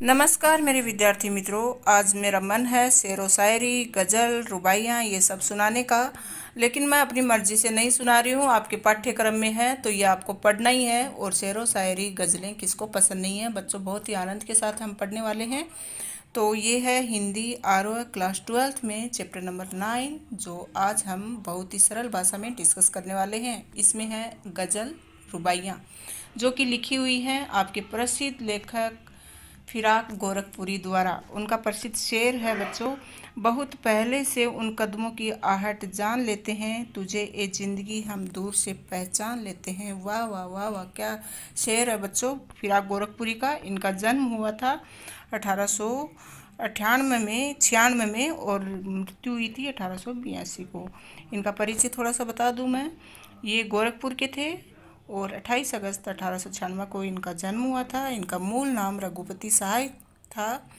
नमस्कार मेरे विद्यार्थी मित्रों, आज मेरा मन है शेर व शायरी, गज़ल, रुबाइयाँ, ये सब सुनाने का। लेकिन मैं अपनी मर्ज़ी से नहीं सुना रही हूँ, आपके पाठ्यक्रम में है तो ये आपको पढ़ना ही है। और शेर व शायरी, गज़लें किसको पसंद नहीं है? बच्चों, बहुत ही आनंद के साथ हम पढ़ने वाले हैं। तो ये है हिंदी आर क्लास ट्वेल्थ में, चैप्टर नंबर नाइन, जो आज हम बहुत ही सरल भाषा में डिस्कस करने वाले हैं। इसमें है गज़ल, रुबाइयाँ, जो कि लिखी हुई हैं आपके प्रसिद्ध लेखक फिराक गोरखपुरी द्वारा। उनका प्रसिद्ध शेर है, बच्चों, बहुत पहले से उन कदमों की आहट जान लेते हैं, तुझे ये ज़िंदगी हम दूर से पहचान लेते हैं। वाह वाह वाह वाह, क्या शेर है बच्चों। फिराक गोरखपुरी का इनका जन्म हुआ था अठारह सौ अठानवे में, छियानवे में, और मृत्यु हुई थी अठारह सौ बयासी को। इनका परिचय थोड़ा सा बता दूँ मैं। ये गोरखपुर के थे और 28 अगस्त अठारह को इनका जन्म हुआ था। इनका मूल नाम रघुपति सहाय था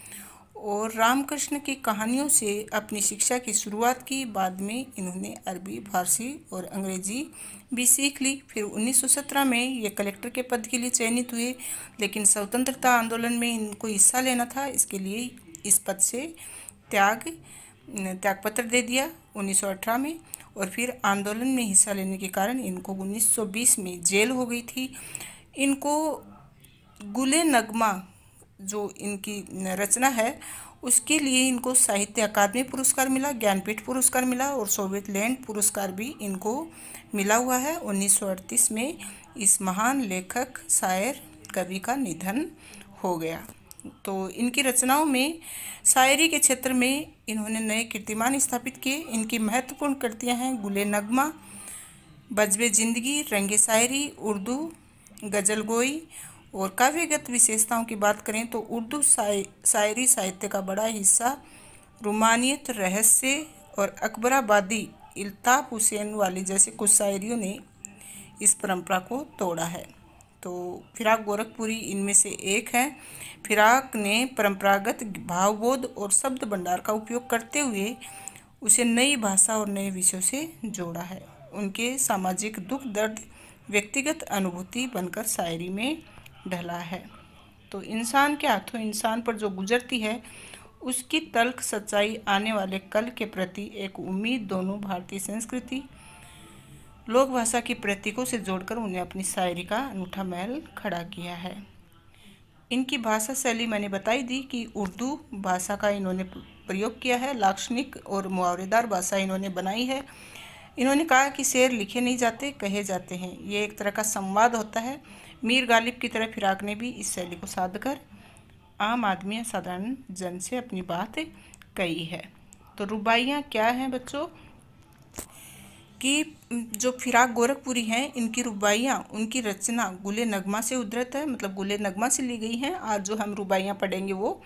और रामकृष्ण की कहानियों से अपनी शिक्षा की शुरुआत की। बाद में इन्होंने अरबी, फारसी और अंग्रेज़ी भी सीख ली। फिर 1917 में ये कलेक्टर के पद के लिए चयनित हुए, लेकिन स्वतंत्रता आंदोलन में इनको हिस्सा लेना था। इसके लिए इस पद से त्याग त्यागपत्र दे दिया 1918 में। और फिर आंदोलन में हिस्सा लेने के कारण इनको 1920 में जेल हो गई थी। इनको गुले नगमा, जो इनकी रचना है, उसके लिए इनको साहित्य अकादमी पुरस्कार मिला, ज्ञानपीठ पुरस्कार मिला और सोवियत लैंड पुरस्कार भी इनको मिला हुआ है। 1938 में इस महान लेखक, शायर, कवि का निधन हो गया। तो इनकी रचनाओं में, शायरी के क्षेत्र में इन्होंने नए कीर्तिमान स्थापित किए। इनकी महत्वपूर्ण कृतियाँ हैं गुले नगमा, बजबे ज़िंदगी, रंगे शायरी, उर्दू, गज़ल गोई और काव्यगत विशेषताओं की बात करें तो उर्दू शायरी साहित्य का बड़ा हिस्सा, रुमानियत, रहस्य और अकबराबादी, इल्ताफ़ हुसैन वाली जैसे कुछ शायरियों ने इस परंपरा को तोड़ा है। तो फिराक गोरखपुरी इनमें से एक है। फिराक ने परंपरागत भावबोध और शब्द भंडार का उपयोग करते हुए उसे नई भाषा और नए विषयों से जोड़ा है। उनके सामाजिक दुख, दर्द, व्यक्तिगत अनुभूति बनकर शायरी में ढला है। तो इंसान के हाथों इंसान पर जो गुजरती है, उसकी तल्ख सच्चाई आने वाले कल के प्रति एक उम्मीद दोनों भारतीय संस्कृति लोक भाषा की प्रतीकों से जोड़कर उन्हें अपनी शायरी का अनूठा महल खड़ा किया है। इनकी भाषा शैली मैंने बताई दी कि उर्दू भाषा का इन्होंने प्रयोग किया है, लाक्षणिक और मुआवरेदार भाषा इन्होंने बनाई है। इन्होंने कहा कि शेर लिखे नहीं जाते, कहे जाते हैं। ये एक तरह का संवाद होता है। मीर गालिब की तरह फिराक ने भी इस शैली को साध कर आम आदमी साधारण जन से अपनी बात कही है। तो रुबाइयाँ क्या हैं बच्चों? कि जो फिराक गोरखपुरी हैं, इनकी रुबाइयाँ, उनकी रचना गुले नगमा से उद्धृत है मतलब गुले नगमा से ली गई हैं। आज जो हम रुबाइयाँ पढ़ेंगे वो,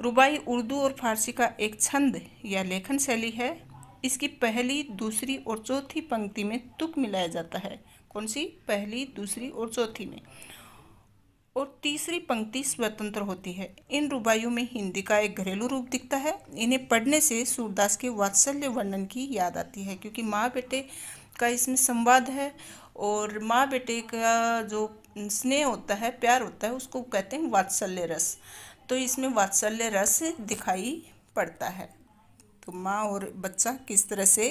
रुबाई उर्दू और फारसी का एक छंद या लेखन शैली है। इसकी पहली, दूसरी और चौथी पंक्ति में तुक मिलाया जाता है। कौन सी? पहली, दूसरी और चौथी में। और तीसरी पंक्ति स्वतंत्र होती है। इन रुबाइयों में हिंदी का एक घरेलू रूप दिखता है। इन्हें पढ़ने से सूरदास के वात्सल्य वर्णन की याद आती है, क्योंकि माँ बेटे का इसमें संवाद है और माँ बेटे का जो स्नेह होता है, प्यार होता है, उसको कहते हैं वात्सल्य रस। तो इसमें वात्सल्य रस दिखाई पड़ता है। तो माँ और बच्चा किस तरह से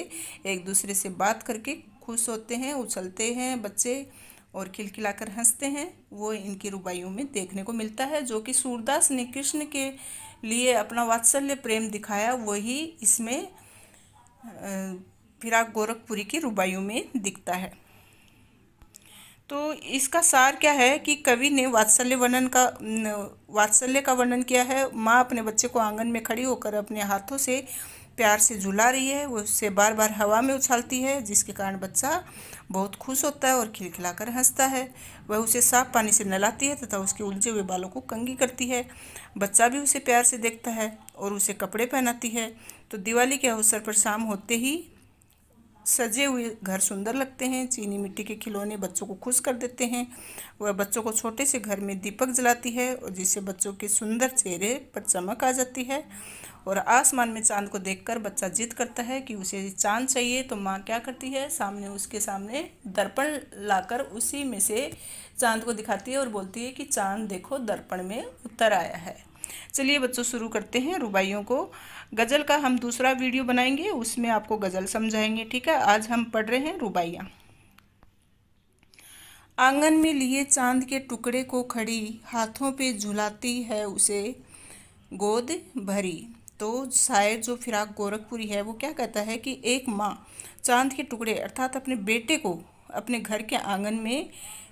एक दूसरे से बात करके खुश होते हैं, उछलते हैं, बच्चे और खिलखिलाकर हँसते हैं। वो इनकी रुबाइयों में देखने को मिलता है, जो कि सूरदास ने कृष्ण के लिए अपना वात्सल्य प्रेम दिखाया, वही इसमें फिराक गोरखपुरी की रुबाइयों में दिखता है। तो इसका सार क्या है कि कवि ने वात्सल्य वर्णन का वात्सल्य का वर्णन किया है। माँ अपने बच्चे को आँगन में खड़ी होकर अपने हाथों से प्यार से झुला रही है, वो उससे बार बार हवा में उछालती है, जिसके कारण बच्चा बहुत खुश होता है और खिलखिलाकर हंसता है। वह उसे साफ़ पानी से नहलाती है तथा उसके उलझे हुए बालों को कंगी करती है। बच्चा भी उसे प्यार से देखता है और उसे कपड़े पहनाती है। तो दिवाली के अवसर पर शाम होते ही सजे हुए घर सुंदर लगते हैं, चीनी मिट्टी के खिलौने बच्चों को खुश कर देते हैं, वह बच्चों को छोटे से घर में दीपक जलाती है, और जिससे बच्चों के सुंदर चेहरे पर चमक आ जाती है। और आसमान में चाँद को देखकर बच्चा जिद करता है कि उसे चाँद चाहिए तो माँ क्या करती है? सामने उसके सामने दर्पण लाकर उसी में से चाँद को दिखाती है और बोलती है कि, चाँद देखो, दर्पण में उतर आया है। चलिए बच्चों, शुरू करते हैं रुबाइयों को। गज़ल का हम दूसरा वीडियो बनाएँगे, उसमें आपको गज़ल समझाएँगे, ठीक है? आज हम पढ़ रहे हैं रुबाइयाँ। आँगन में लिए चाँद के टुकड़े को खड़ी, हाथों पे झुलाती है उसे गोद भरी। तो शायर जो फिराक गोरखपुरी है, वो क्या कहता है कि एक माँ चाँद के टुकड़े, अर्थात अपने बेटे को अपने घर के आँगन में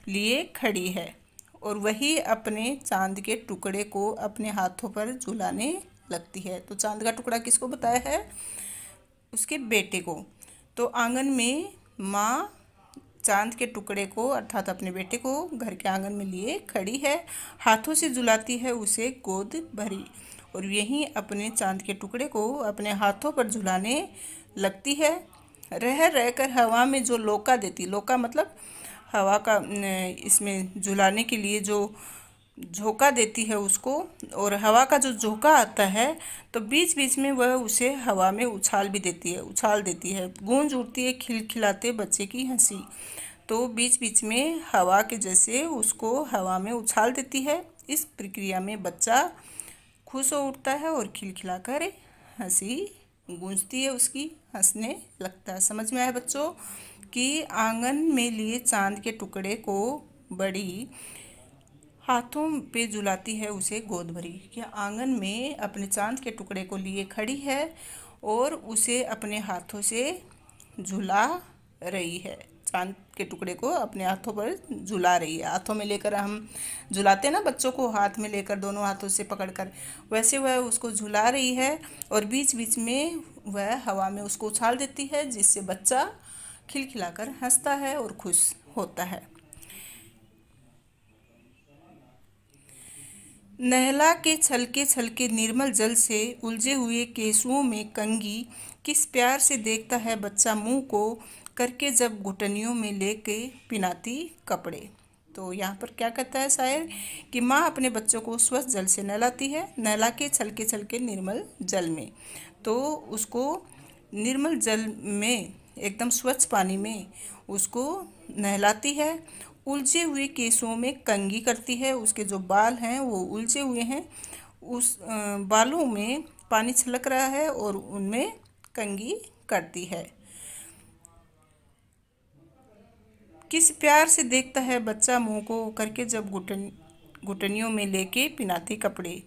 लिए खड़ी है और वही अपने चाँद के टुकड़े को अपने हाथों पर झुलाने लगती है। तो चाँद का टुकड़ा किसको बताया है? उसके बेटे को। तो आँगन में माँ चाँद के टुकड़े को, अर्थात अपने बेटे को, घर के आँगन में लिए खड़ी है। हाथों से झुलाती है उसे गोद भरी और यहीं अपने चाँद के टुकड़े को अपने हाथों पर झुलाने लगती है। रह, रहकर हवा में जो लोका देती, लोका मतलब हवा का इसमें झुलाने के लिए जो झोंका देती है उसको और हवा का जो झोंका आता है तो बीच बीच में वह उसे हवा में उछाल भी देती है, उछाल देती है। गूंज उठती है, खिलखिलाते बच्चे की हँसी। तो बीच बीच में हवा के जैसे उसको हवा में उछाल देती है। इस प्रक्रिया में बच्चा खुश हो उठता है और खिलखिलाकर हँसी गूंजती है उसकी। हंसने लगता है। समझ में आया बच्चों कि आँगन में लिए चाँद के टुकड़े को बड़ी हाथों पे जुलाती है उसे गोद भरी कि आँगन में अपने चाँद के टुकड़े को लिए खड़ी है और उसे अपने हाथों से झुला रही है। चाँद के टुकड़े को अपने हाथों पर झुला रही है। हाथों में लेकर हम झुलाते ना बच्चों को, हाथ में लेकर दोनों हाथों से पकड़कर। वैसे वह उसको झुला रही है और बीच बीच में वह हवा में उसको उछाल देती है, जिससे बच्चा खिलखिलाकर हंसता है और खुश होता है। नहला के छलके छलके निर्मल जल से उलझे हुए केसुओं में कंगी किस प्यार से देखता है बच्चा मुँह को करके जब घुटनियों में लेके पिनाती कपड़े। तो यहाँ पर क्या कहता है शायर कि माँ अपने बच्चों को स्वच्छ जल से नहलाती है, नहला के छलके छलके निर्मल जल में। तो उसको निर्मल जल में, एकदम स्वच्छ पानी में उसको नहलाती है उलझे हुए केसों में कंगी करती है। उसके जो बाल हैं, वो उलझे हुए हैं। उस बालों में पानी छलक रहा है और उनमें कंगी करती है। किस प्यार से देखता है बच्चा मुँह को करके जब घुटन, घुटनियों में लेके पिनाती कपड़े?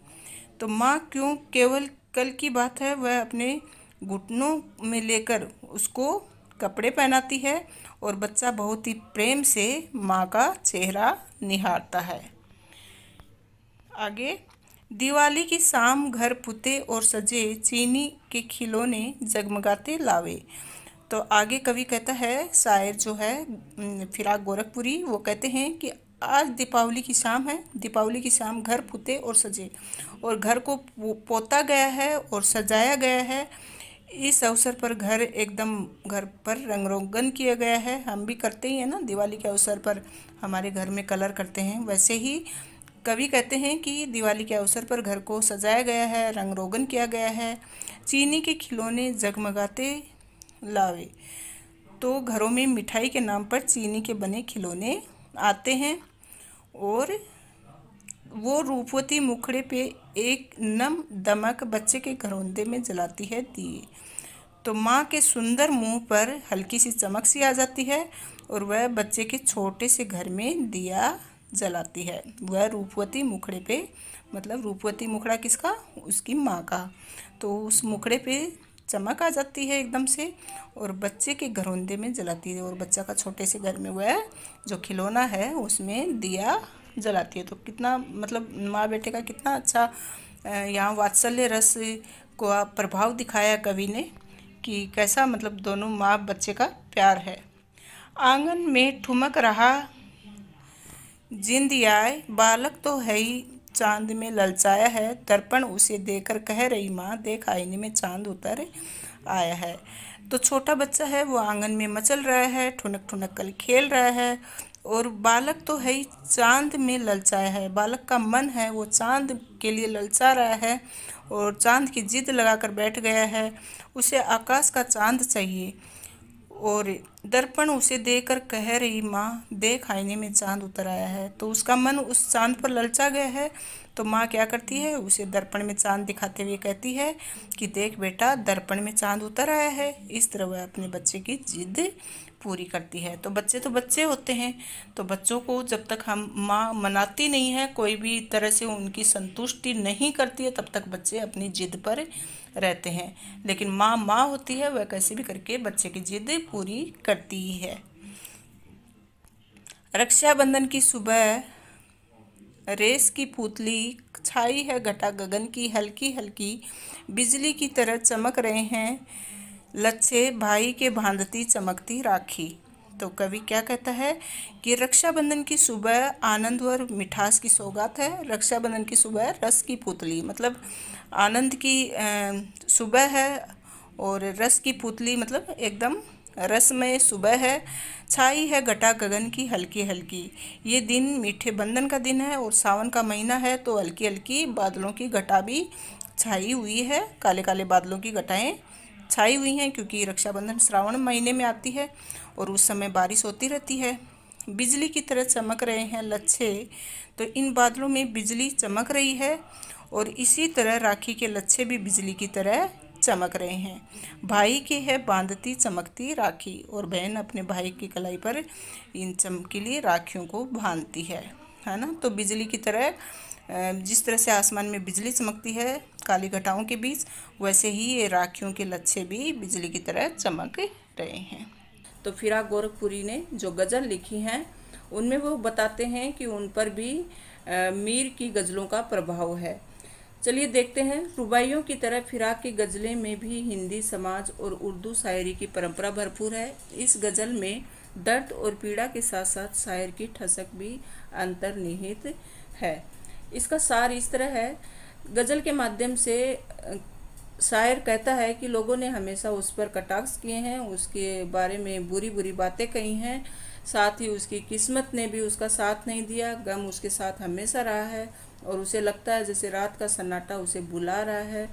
तो माँ क्यों केवल कल की बात है? वह अपने घुटनों में लेकर उसको कपड़े पहनाती है और बच्चा बहुत ही प्रेम से माँ का चेहरा निहारता है। आगे, दिवाली की शाम घर पुते और सजे चीनी के खिलौने जगमगाते लावे। तो आगे कवि कहता है, शायर जो है फिराक गोरखपुरी, वो कहते हैं कि आज दीपावली की शाम है, दीपावली की शाम घर पुते और सजे। और घर को पोता गया है और सजाया गया है। इस अवसर पर घर एकदम घर पर रंग रोगन किया गया है। हम भी करते ही हैं ना, दिवाली के अवसर पर हमारे घर में कलर करते हैं। वैसे ही कवि कहते हैं कि दिवाली के अवसर पर घर को सजाया गया है रंग रोगन किया गया है। चीनी के खिलौने जगमगाते लावे। तो घरों में मिठाई के नाम पर चीनी के बने खिलौने आते हैं और वो रूपवती मुखड़े पे एक नम दमक बच्चे के घरौंदे में जलाती है दिए तो माँ के सुंदर मुँह पर हल्की सी चमक सी आ जाती है और वह बच्चे के छोटे से घर में दिया जलाती है। वह रूपवती मुखड़े पे मतलब रूपवती मुखड़ा किसका? उसकी माँ का। तो उस मुखड़े पे चमक आ जाती है एकदम से और बच्चे के घरौंदे में जलाती है और बच्चा का छोटे से घर में वह जो खिलौना है उसमें दिया जलाती है। तो कितना मतलब माँ बेटे का कितना अच्छा यहाँ वात्सल्य रस को प्रभाव दिखाया कवि ने कि कैसा मतलब दोनों माँ बच्चे का प्यार है। आँगन में ठुमक रहा, जिंद आए बालक तो है ही, चाँद में ललचाया है, दर्पण उसे देकर कह रही माँ, देख आईने में चाँद उतर आया है। तो छोटा बच्चा है, वो आँगन में मचल रहा है ठुनक ठुनक कल खेल रहा है और बालक तो है ही चाँद में ललचाया है। बालक का मन है, वो चाँद के लिए ललचा रहा है और चाँद की जिद लगाकर बैठ गया है। उसे आकाश का चाँद चाहिए और दर्पण उसे देकर कह रही, माँ, देख, आईने में चाँद उतर आया है। तो उसका मन उस चाँद पर ललचा गया है। तो माँ क्या करती है? उसे दर्पण में चाँद दिखाते हुए कहती है कि, देख बेटा, दर्पण में चाँद उतर आया है। इस तरह वह अपने बच्चे की जिद पूरी करती है। तो बच्चे तो बच्चे होते हैं तो बच्चों को जब तक हम माँ मनाती नहीं है, कोई भी तरह से उनकी संतुष्टि नहीं करती है, तब तक बच्चे अपनी जिद पर रहते हैं। लेकिन माँ माँ होती है, वह कैसे भी करके बच्चे की जिद पूरी करती है। रक्षाबंधन की सुबह, रेस की पुतली, छाई है घटा गगन की हल्की हल्की बिजली की तरह चमक रहे हैं। लच्छे भाई के बांधती चमकती राखी। तो कवि क्या कहता है कि रक्षाबंधन की सुबह आनंद और मिठास की सौगात है, रक्षाबंधन की सुबह रस की पुतली। मतलब आनंद की सुबह है और रस की पुतली मतलब एकदम रस में सुबह है, छाई है घटा गगन की हल्की हल्की। ये दिन मीठे बंधन का दिन है और सावन का महीना है तो हल्की हल्की बादलों की घटा भी छाई हुई है, काले काले बादलों की घटाएँ छाई हुई हैं क्योंकि रक्षाबंधन श्रावण महीने में आती है और उस समय बारिश होती रहती है। बिजली की तरह चमक रहे हैं लच्छे तो इन बादलों में बिजली चमक रही है और इसी तरह राखी के लच्छे भी बिजली की तरह चमक रहे हैं। भाई की है बांधती चमकती राखी और बहन अपने भाई की कलाई पर इन चमकीली राखियों को बांधती है। है ना? तो बिजली की तरह जिस तरह से आसमान में बिजली चमकती है, काली घटाओं के बीच, वैसे ही ये राखियों के लच्छे भी बिजली की तरह चमक रहे हैं। तो फिरा गोरखपुरी ने जो गज़ल लिखी हैं, उनमें वो बताते हैं कि उन पर भी मीर की गज़लों का प्रभाव है। चलिए देखते हैं, रुबाइयों की तरह फिराक की गज़लें में भी हिंदी समाज और उर्दू शायरी की परंपरा भरपूर है। इस गज़ल में दर्द और पीड़ा के साथ साथ शायर की ठसक भी अंतर्निहित है। इसका सार इस तरह है। गज़ल के माध्यम से शायर कहता है कि लोगों ने हमेशा उस पर कटाक्ष किए हैं, उसके बारे में बुरी बुरी बातें कही हैं। साथ ही उसकी किस्मत ने भी उसका साथ नहीं दिया। गम उसके साथ हमेशा रहा है और उसे लगता है जैसे रात का सन्नाटा उसे बुला रहा है।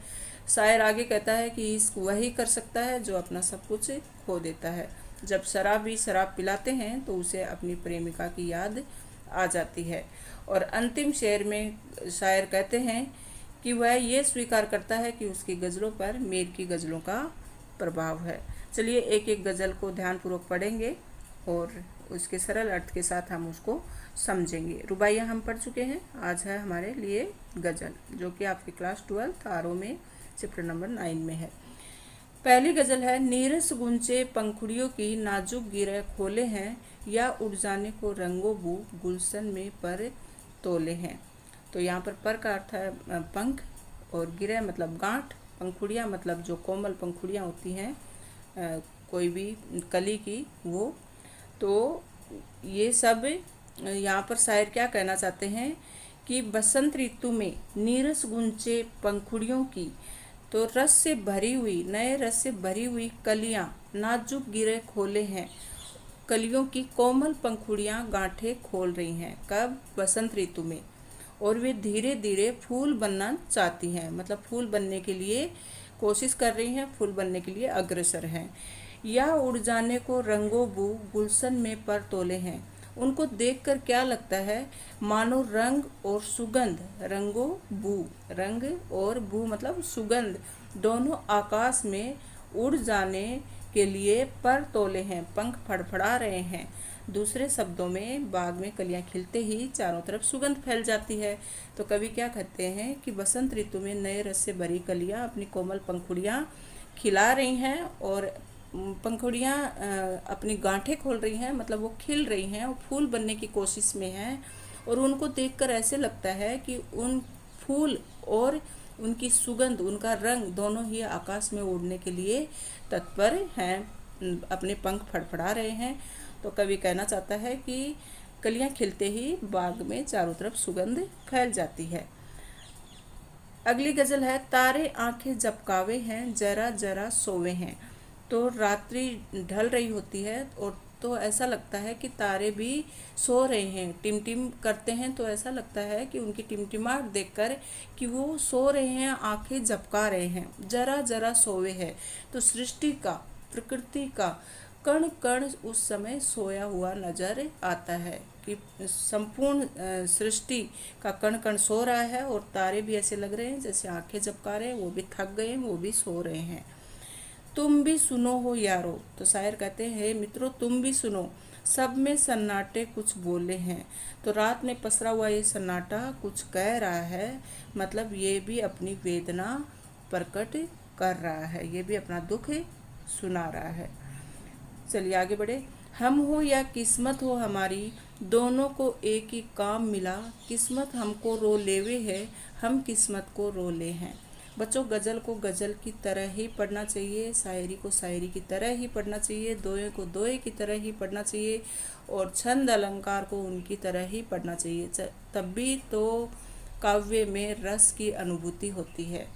शायर आगे कहता है कि इश्क वही कर सकता है जो अपना सब कुछ खो देता है। जब शराबी शराब पिलाते हैं तो उसे अपनी प्रेमिका की याद आ जाती है। और अंतिम शेर में शायर कहते हैं कि वह ये स्वीकार करता है कि उसकी गज़लों पर मीर की गज़लों का प्रभाव है। चलिए एक एक गज़ल को ध्यानपूर्वक पढ़ेंगे और उसके सरल अर्थ के साथ हम उसको समझेंगे। रुबाइया हम पढ़ चुके हैं। आज है हमारे लिए गज़ल, जो कि आपकी क्लास ट्वेल्थ आर में, चैप्टर नंबर नाइन में है। पहली गज़ल है नीरस गुंचे पंखुड़ियों की नाजुक गिरह खोले हैं या उड़ जाने को रंगो बू गुलशन में पर तोले हैं। तो यहाँ पर पर का अर्थ है पंख और गिरह मतलब गांठ, पंखुड़ियाँ मतलब जो कोमल पंखुड़ियाँ होती हैं कोई भी कली की, वो। तो ये सब यहाँ पर शायर क्या कहना चाहते हैं कि बसंत ऋतु में नीरस गुंचे पंखुड़ियों की तो रस से भरी हुई, नए रस से भरी हुई कलियाँ नाजुक गिरे खोले हैं। कलियों की कोमल पंखुड़ियाँ गांठे खोल रही हैं, कब? बसंत ऋतु में। और वे धीरे धीरे फूल बनना चाहती हैं मतलब फूल बनने के लिए कोशिश कर रही हैं, फूल बनने के लिए अग्रसर हैं। या उड़ जाने को रंगो बू गुलशन में पर तोले हैं। उनको देखकर क्या लगता है? मानो रंग और सुगंध। रंगो बू। रंग और बू मतलब सुगंध। दोनों आकाश में उड़ जाने के लिए पर तोले हैं, पंख फड़फड़ा रहे हैं। दूसरे शब्दों में, बाग में कलियाँ खिलते ही चारों तरफ़ सुगंध फैल जाती है। तो कवि क्या कहते हैं कि बसंत ऋतु में नए रस से भरी कलियाँ अपनी कोमल पंखुड़ियाँ खिला रही हैं और पंखुड़ियाँ अपनी गांठें खोल रही हैं मतलब वो खिल रही हैं और फूल बनने की कोशिश में हैं और उनको देखकर ऐसे लगता है कि उन फूल और उनकी सुगंध, उनका रंग दोनों ही आकाश में उड़ने के लिए तत्पर हैं। अपने पंख फड़फड़ा रहे हैं। तो कवि कहना चाहता है कि कलियाँ खिलते ही बाग में चारों तरफ़ सुगंध फैल जाती है। अगली गज़ल है, तारे आँखें जपकावे हैं, जरा जरा सोवे हैं। तो रात्रि ढल रही होती है और तो ऐसा लगता है कि तारे भी सो रहे हैं, टिमटिम करते हैं तो ऐसा लगता है कि उनकी टिमटिमाहट देखकर कि वो सो रहे हैं, आँखें झपका रहे हैं, जरा जरा सोए है। तो सृष्टि का, प्रकृति का कण कण उस समय सोया हुआ नज़र आता है कि संपूर्ण सृष्टि का कण कण सो रहा है और तारे भी ऐसे लग रहे हैं जैसे आँखें झपका रहे हैं, वो भी थक गए हैं, वो भी सो रहे हैं। तुम भी सुनो हो यारो। तो शायर कहते हैं, मित्रों, तुम भी सुनो। सब में सन्नाटे कुछ बोले हैं। तो रात में पसरा हुआ ये सन्नाटा कुछ कह रहा है। मतलब ये भी अपनी वेदना प्रकट कर रहा है। ये भी अपना दुख सुना रहा है। चलिए आगे बढ़े। हम हो या किस्मत हो हमारी, दोनों को एक ही काम मिला। किस्मत हमको रो लेवे है, हम किस्मत को रो ले हैं। बच्चों, गज़ल को गज़ल की तरह ही पढ़ना चाहिए, शायरी को शायरी की तरह ही पढ़ना चाहिए दोए को दोए की तरह ही पढ़ना चाहिए और छंद अलंकार को उनकी तरह ही पढ़ना चाहिए। तभी तो काव्य में रस की अनुभूति होती है।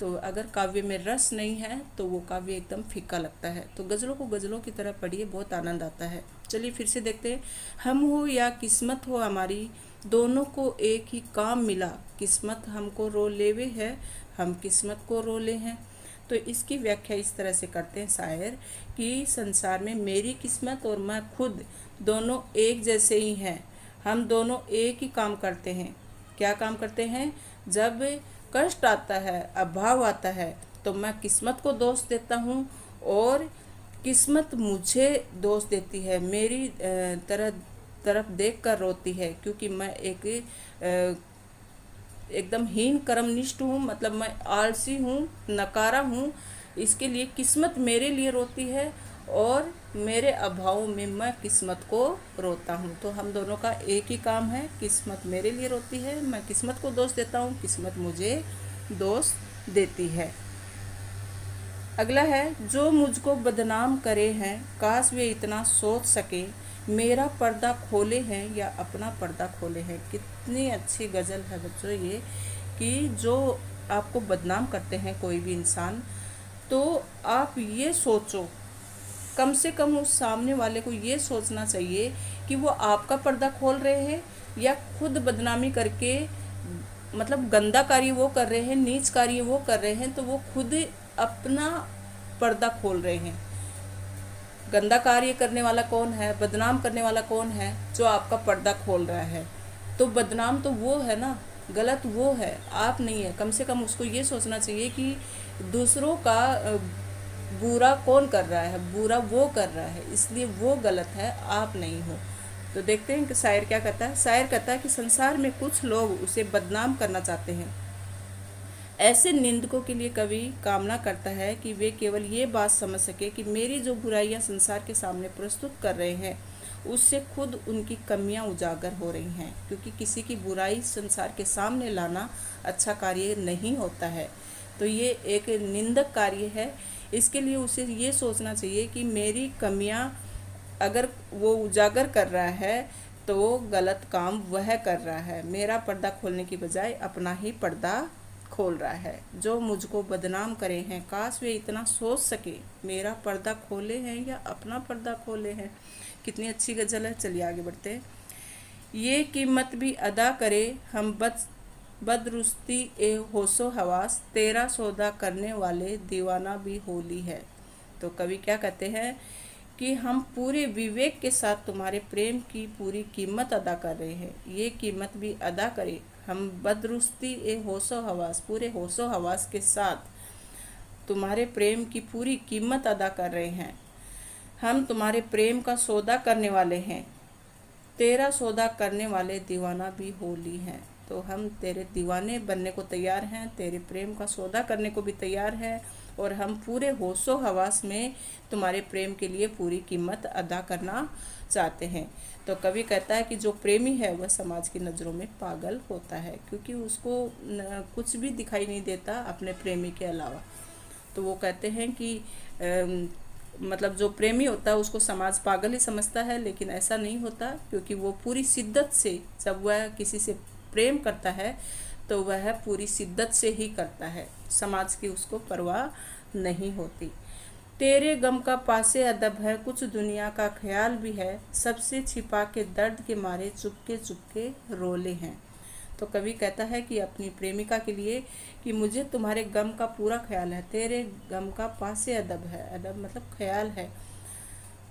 तो अगर काव्य में रस नहीं है तो वो काव्य एकदम फीका लगता है। तो गज़लों को गज़लों की तरह पढ़िए, बहुत आनंद आता है। चलिए फिर से देखते हैं। हम हो या किस्मत हो हमारी, दोनों को एक ही काम मिला। किस्मत हमको रो लेवे है हम किस्मत को रोले हैं। तो इसकी व्याख्या इस तरह से करते हैं शायर कि संसार में मेरी किस्मत और मैं खुद दोनों एक जैसे ही हैं। हम दोनों एक ही काम करते हैं। क्या काम करते हैं? जब कष्ट आता है, अभाव आता है तो मैं किस्मत को दोष देता हूँ और किस्मत मुझे दोष देती है। मेरी तरह, तरफ़ देख कर रोती है क्योंकि मैं एक एकदम हीन कर्मनिष्ठ हूँ मतलब मैं आलसी हूँ, नकारा हूँ। इसके लिए किस्मत मेरे लिए रोती है और मेरे अभाव में मैं किस्मत को रोता हूँ। तो हम दोनों का एक ही काम है, किस्मत मेरे लिए रोती है, मैं किस्मत को दोष देता हूँ, किस्मत मुझे दोष देती है। अगला है, जो मुझको बदनाम करे हैं, काश वे इतना सोच सके। मेरा पर्दा खोले हैं या अपना पर्दा खोले हैं? कितनी अच्छी गज़ल है बच्चों ये कि जो आपको बदनाम करते हैं कोई भी इंसान तो आप ये सोचो। कम से कम उस सामने वाले को ये सोचना चाहिए कि वो आपका पर्दा खोल रहे हैं या खुद बदनामी करके मतलब गंदा कार्य वो कर रहे हैं नीच कार्य वो कर रहे हैं तो वो खुद अपना पर्दा खोल रहे हैं। गंदा कार्य करने वाला कौन है, बदनाम करने वाला कौन है, जो आपका पर्दा खोल रहा है? तो बदनाम तो वो है ना, गलत वो है, आप नहीं है। कम से कम उसको ये सोचना चाहिए कि दूसरों का बुरा कौन कर रहा है, बुरा वो कर रहा है, इसलिए वो गलत है, आप नहीं हो। तो देखते हैं कि शायर क्या कहता है। शायर कहता है कि संसार में कुछ लोग उसे बदनाम करना चाहते हैं। ऐसे निंदकों के लिए कवि कामना करता है कि वे केवल ये बात समझ सके कि मेरी जो बुराइयाँ संसार के सामने प्रस्तुत कर रहे हैं, उससे खुद उनकी कमियाँ उजागर हो रही हैं। क्योंकि किसी की बुराई संसार के सामने लाना अच्छा कार्य नहीं होता है। तो ये एक निंदक कार्य है। इसके लिए उसे ये सोचना चाहिए कि मेरी कमियाँ अगर वो उजागर कर रहा है तो गलत काम वह कर रहा है। मेरा पर्दा खोलने की बजाय अपना ही पर्दा खोल रहा है। जो मुझको बदनाम करे हैं, काश वे इतना सोच सके, मेरा पर्दा खोले हैं या अपना पर्दा खोले हैं? कितनी अच्छी गज़ल है, चलिए आगे बढ़ते हैं। ये कीमत भी अदा करे, हम बद, बदरुस्ती ए होशो हवास, तेरा सौदा करने वाले दीवाना भी होली है। तो कवि क्या कहते हैं कि हम पूरे विवेक के साथ तुम्हारे प्रेम की पूरी कीमत अदा कर रहे हैं। ये कीमत भी अदा करें हम बदरुस्ती ए होशो हवास, पूरे होशो हवास के साथ तुम्हारे प्रेम की पूरी कीमत अदा कर रहे हैं। हम तुम्हारे प्रेम का सौदा करने वाले हैं। तेरा सौदा करने वाले दीवाना भी होली हैं। तो हम तेरे दीवाने बनने को तैयार हैं, तेरे प्रेम का सौदा करने को भी तैयार हैं और हम पूरे होशो हवास में तुम्हारे प्रेम के लिए पूरी कीमत अदा करना चाहते हैं। तो कवि कहता है कि जो प्रेमी है वह समाज की नज़रों में पागल होता है क्योंकि उसको कुछ भी दिखाई नहीं देता अपने प्रेमी के अलावा। तो वो कहते हैं कि आ, मतलब जो प्रेमी होता है उसको समाज पागल ही समझता है लेकिन ऐसा नहीं होता क्योंकि वो पूरी शिद्दत से जब वह किसी से प्रेम करता है तो वह पूरी शिद्दत से ही करता है। समाज की उसको परवाह नहीं होती। तेरे गम का पासे अदब है, कुछ दुनिया का ख्याल भी है। सबसे छिपा के दर्द के मारे चुपके चुपके रोले हैं। तो कवि कहता है कि अपनी प्रेमिका के लिए कि मुझे तुम्हारे गम का पूरा ख्याल है, तेरे गम का पासे अदब है। अदब मतलब ख्याल है।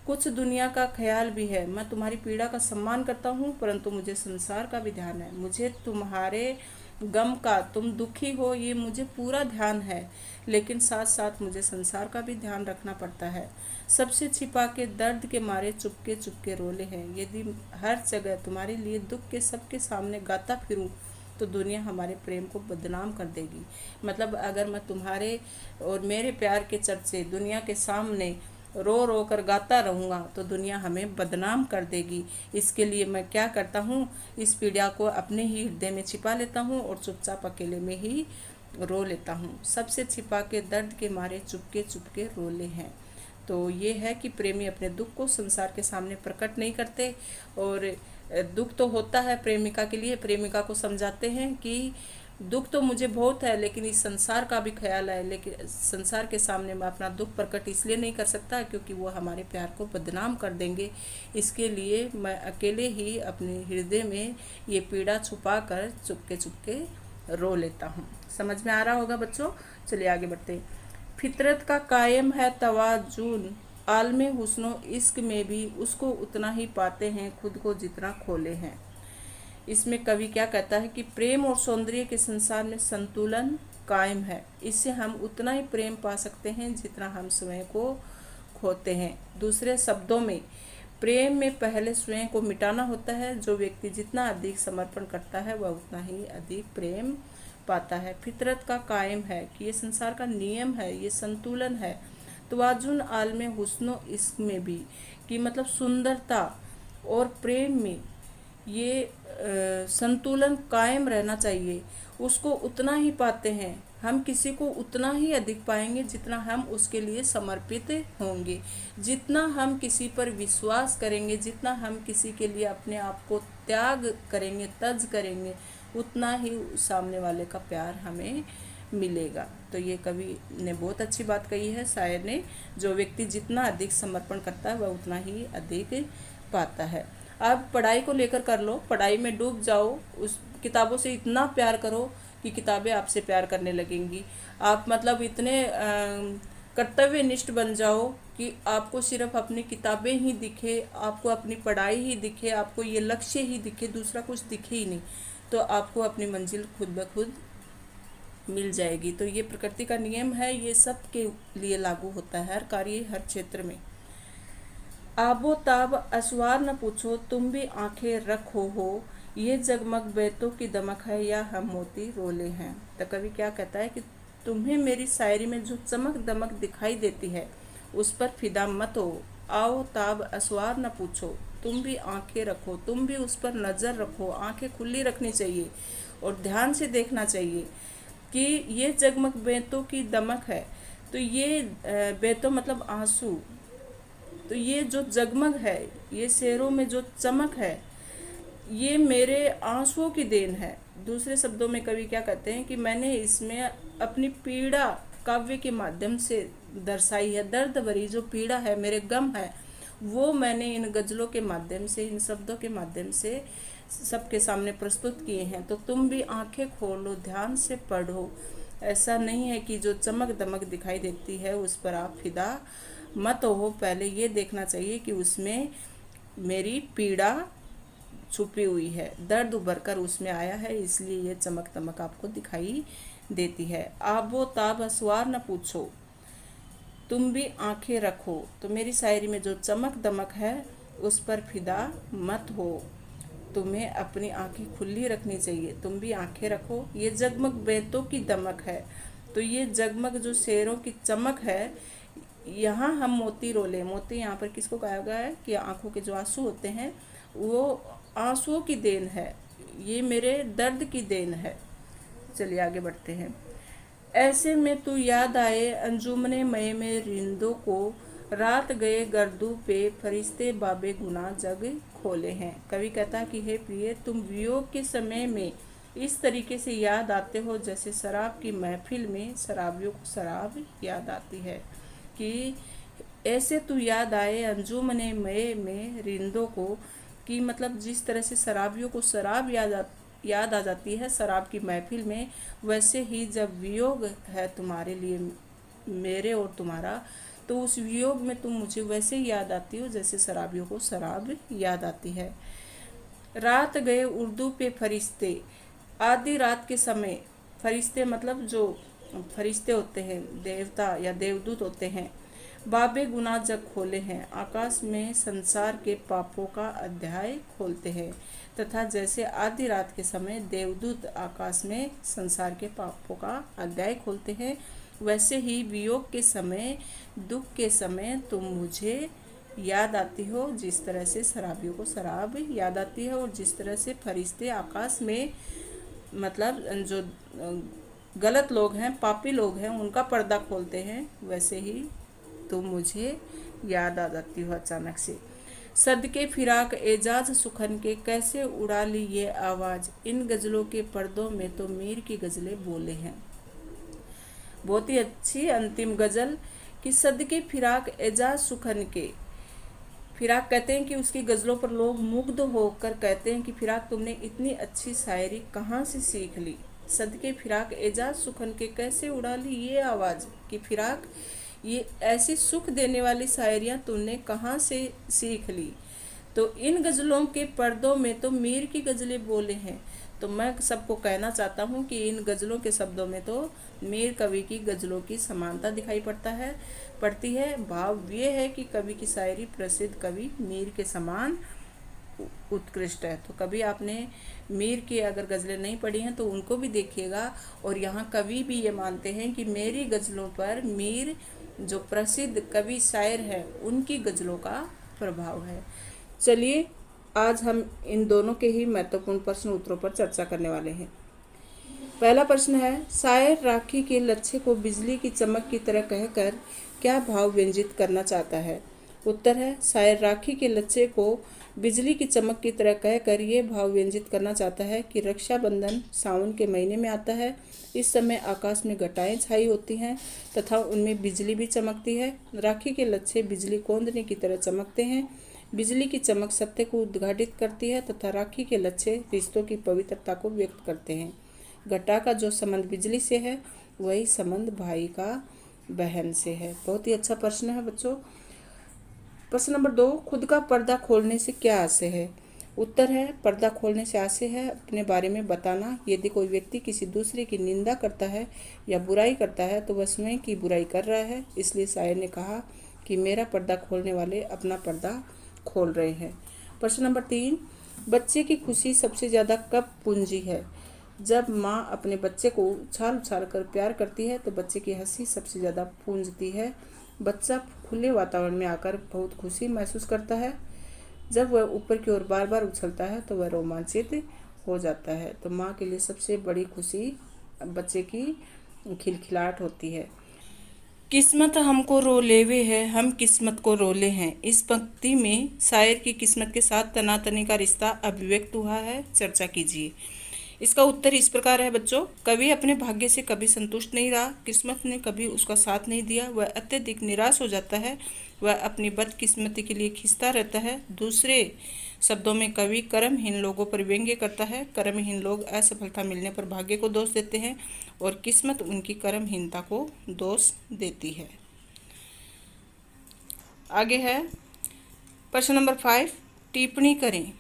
कुछ दुनिया का ख्याल भी है। मैं तुम्हारी पीड़ा का सम्मान करता हूँ, परंतु मुझे संसार का भी ध्यान है। मुझे तुम्हारे गम का, तुम दुखी हो, ये मुझे पूरा ध्यान है। लेकिन साथ साथ मुझे संसार का भी ध्यान रखना पड़ता है। सबसे छिपा के दर्द के मारे चुपके चुपके रोले हैं। यदि हर जगह तुम्हारे लिए दुख के सबके सामने गाता फिरूं तो दुनिया हमारे प्रेम को बदनाम कर देगी। मतलब अगर मैं तुम्हारे और मेरे प्यार के चर्चे दुनिया के सामने रो रो कर गाता रहूँगा तो दुनिया हमें बदनाम कर देगी। इसके लिए मैं क्या करता हूँ, इस पीड़ा को अपने ही हृदय में छिपा लेता हूँ और चुपचाप अकेले में ही रो लेता हूँ। सबसे छिपा के दर्द के मारे चुपके चुपके रोले हैं। तो ये है कि प्रेमी अपने दुख को संसार के सामने प्रकट नहीं करते और दुख तो होता है प्रेमिका के लिए। प्रेमिका को समझाते हैं कि दुख तो मुझे बहुत है, लेकिन इस संसार का भी ख्याल है, लेकिन संसार के सामने मैं अपना दुख प्रकट इसलिए नहीं कर सकता क्योंकि वो हमारे प्यार को बदनाम कर देंगे। इसके लिए मैं अकेले ही अपने हृदय में ये पीड़ा छुपा कर चुपके चुपके रो लेता हूँ। समझ में आ रहा होगा बच्चों? चलिए आगे बढ़ते हैं। फितरत का कायम है तवाजुन। आलम हुस्नो इश्क में भी उसको उतना ही पाते हैं, खुद को जितना खोले हैं। इसमें कवि क्या कहता है कि प्रेम और सौंदर्य के संसार में संतुलन कायम है। इससे हम उतना ही प्रेम पा सकते हैं जितना हम स्वयं को खोते हैं। दूसरे शब्दों में, प्रेम में पहले स्वयं को मिटाना होता है। जो व्यक्ति जितना अधिक समर्पण करता है, वह उतना ही अधिक प्रेम पाता है। फितरत का कायम है कि ये संसार का नियम है, ये संतुलन है। तोजुन आलम हुस्नो इश्क में भी कि मतलब सुंदरता और प्रेम में ये संतुलन कायम रहना चाहिए। उसको उतना ही पाते हैं। हम किसी को उतना ही अधिक पाएँगे जितना हम उसके लिए समर्पित होंगे। जितना हम किसी पर विश्वास करेंगे, जितना हम किसी के लिए अपने आप को त्याग करेंगे, तज करेंगे, उतना ही सामने वाले का प्यार हमें मिलेगा। तो ये कवि ने बहुत अच्छी बात कही है। शायर ने, जो व्यक्ति जितना अधिक समर्पण करता है, वह उतना ही अधिक पाता है। आप पढ़ाई को लेकर कर लो, पढ़ाई में डूब जाओ, उस किताबों से इतना प्यार करो कि किताबें आपसे प्यार करने लगेंगी। आप मतलब इतने कर्तव्य निष्ठ बन जाओ कि आपको सिर्फ़ अपनी किताबें ही दिखे, आपको अपनी पढ़ाई ही दिखे, आपको ये लक्ष्य ही दिखे, दूसरा कुछ दिखे ही नहीं। तो आपको अपनी मंजिल खुद ब खुद मिल जाएगी। तो ये प्रकृति का नियम है, ये सब के लिए लागू होता है, हर कार्य हर क्षेत्र में। आबो ताब असवार न पूछो, तुम भी आँखें रखो हो। ये जगमग बैतों की दमक है, या हम मोती रोले हैं। तो कवि क्या कहता है कि तुम्हें मेरी शायरी में जो चमक दमक दिखाई देती है, उस पर फिदा मत हो। आओ ताब असवार न पूछो, तुम भी आँखें रखो, तुम भी उस पर नज़र रखो, आँखें खुली रखनी चाहिए और ध्यान से देखना चाहिए कि ये जगमग बेतों की दमक है। तो ये बेतों मतलब आँसू। तो ये जो जगमग है, ये शेरों में जो चमक है, ये मेरे आंसुओं की देन है। दूसरे शब्दों में कवि क्या कहते हैं कि मैंने इसमें अपनी पीड़ा काव्य के माध्यम से दर्शाई है। दर्द भरी जो पीड़ा है, मेरे गम है, वो मैंने इन गज़लों के माध्यम से, इन शब्दों के माध्यम से सबके सामने प्रस्तुत किए हैं। तो तुम भी आँखें खोलो ध्यान से पढ़ो। ऐसा नहीं है कि जो चमक दमक दिखाई देती है, उस पर आप फिदा मत हो पहले ये देखना चाहिए कि उसमें मेरी पीड़ा छुपी हुई है। दर्द उभर कर उसमें आया है, इसलिए ये चमक दमक आपको दिखाई देती है। आबो ताब असवार न पूछो। तुम भी आँखें रखो। तो मेरी शायरी में जो चमक दमक है, उस पर फिदा मत हो। तुम्हें अपनी आँखें खुली रखनी चाहिए। तुम भी आँखें रखो। ये जगमग बेतों की दमक है। तो ये जगमग जो शेरों की चमक है यहाँ हम मोती रोले। मोती यहाँ पर किसको कहा गया है कि आँखों के जो आँसू होते हैं, वो आंसुओं की देन है। ये मेरे दर्द की देन है। चलिए आगे बढ़ते हैं। ऐसे में तू याद आए अंजुमने मय में रिंदों को, रात गए गर्दू पे फरिश्ते बाबे गुना जग खोले हैं। कवि कहता कि, हे प्रिय, तुम वियोग के समय में इस तरीके से याद आते हो जैसे शराब की महफिल में शराबियों को शराब याद आती है। कि ऐसे तू याद आए अंजुमने मय में रिंदों को कि मतलब जिस तरह से शराबियों को शराब याद आ याद आ जाती है शराब की महफिल में, वैसे ही जब वियोग है तुम्हारे लिए मेरे और तुम्हारा तो उस वियोग में तुम मुझे वैसे याद आती हो जैसे शराबियों को शराब याद आती है। रात गए उर्दू पे फरिश्ते। आधी रात के समय, फरिश्ते मतलब जो फरिश्ते होते हैं, देवता या देवदूत होते हैं। बाबे गुना जग खोले हैं, आकाश में संसार के पापों का अध्याय खोलते हैं, तथा जैसे आधी रात के समय देवदूत आकाश में संसार के पापों का अध्याय खोलते हैं, वैसे ही वियोग के समय, दुख के समय तुम मुझे याद आती हो, जिस तरह से शराबियों को शराब याद आती है, और जिस तरह से फरिश्ते आकाश में मतलब जो गलत लोग हैं, पापी लोग हैं, उनका पर्दा खोलते हैं। वैसे ही तुम मुझे याद आ जाती हो अचानक से। सद के फिराक, एजाज सुखन के कैसे उड़ा ली ये आवाज़? इन गज़लों के पर्दों में तो मीर की गज़लें बोले हैं। बहुत ही अच्छी अंतिम गज़ल कि सद के फिराक, एजाज सुखन के फिराक कहते हैं कि उसकी गज़लों पर लोग मुग्ध होकर कहते हैं कि फिराक तुमने इतनी अच्छी शायरी कहाँ से सीख ली? सदके फिराक एजाज सुखन के कैसे उड़ा ली ये आवाज़? कि फिराक, ये ऐसी सुख देने वाली शायरियाँ तुमने कहाँ से सीख ली? तो इन गज़लों के पर्दों में तो मीर की गज़लें बोले हैं। तो मैं सबको कहना चाहता हूँ कि इन गज़लों के शब्दों में तो मीर कवि की गज़लों की समानता दिखाई पड़ता है, पड़ती है। भाव ये है कि कवि की शायरी प्रसिद्ध कवि मीर के समान उत्कृष्ट है। तो कभी आपने मीर की अगर गज़लें नहीं पढ़ी हैं तो उनको भी देखिएगा। और यहाँ कवि भी ये मानते हैं कि मेरी गज़लों पर मीर जो प्रसिद्ध कवि शायर है, उनकी गज़लों का प्रभाव है। चलिए, आज हम इन दोनों के ही महत्वपूर्ण प्रश्न उत्तरों पर चर्चा करने वाले हैं। पहला प्रश्न है, शायर राखी के लच्छे को बिजली की चमक की तरह कहकर क्या भाव व्यंजित करना चाहता है? उत्तर है, शायर राखी के लच्छे को बिजली की चमक की तरह कहकर ये भाव व्यंजित करना चाहता है कि रक्षाबंधन सावन के महीने में आता है। इस समय आकाश में घटाएँ छाई होती हैं तथा उनमें बिजली भी चमकती है। राखी के लच्छे बिजली कोंदने की तरह चमकते हैं। बिजली की चमक सत्य को उद्घाटित करती है तथा राखी के लच्छे रिश्तों की पवित्रता को व्यक्त करते हैं। घटा का जो संबंध बिजली से है, वही संबंध भाई का बहन से है। बहुत ही अच्छा प्रश्न है बच्चों। प्रश्न नंबर दो, खुद का पर्दा खोलने से क्या आशय है? उत्तर है, पर्दा खोलने से आशय है, अपने बारे में बताना। यदि कोई व्यक्ति किसी दूसरे की निंदा करता है या बुराई करता है तो वह स्वयं की बुराई कर रहा है। इसलिए शायर ने कहा कि मेरा पर्दा खोलने वाले अपना पर्दा खोल रहे हैं। प्रश्न नंबर तीन, बच्चे की खुशी सबसे ज़्यादा कब पूंजी है? जब माँ अपने बच्चे को उछाल उछाल कर प्यार करती है तो बच्चे की हँसी सबसे ज़्यादा पूंजती है। बच्चा खुले वातावरण में आकर बहुत खुशी महसूस करता है। जब वह ऊपर की ओर बार बार उछलता है तो वह रोमांचित हो जाता है। तो माँ के लिए सबसे बड़ी खुशी बच्चे की खिलखिलाहट होती है। किस्मत हमको रो रोलेवे है, हम किस्मत को रोले हैं। इस पंक्ति में शायर की किस्मत के साथ तनातनी का रिश्ता अभिव्यक्त हुआ है। चर्चा कीजिए। इसका उत्तर इस प्रकार है, बच्चों कवि अपने भाग्य से कभी संतुष्ट नहीं रहा, किस्मत ने कभी उसका साथ नहीं दिया, वह अत्यधिक निराश हो जाता है, वह अपनी बदकिस्मती के लिए खिंचता रहता है। दूसरे शब्दों में, कवि कर्महीन लोगों पर व्यंग्य करता है, कर्महीन लोग असफलता मिलने पर भाग्य को दोष देते हैं और किस्मत उनकी कर्महीनता को दोष देती है। आगे है, प्रश्न नंबर फाइव टिप्पणी करें।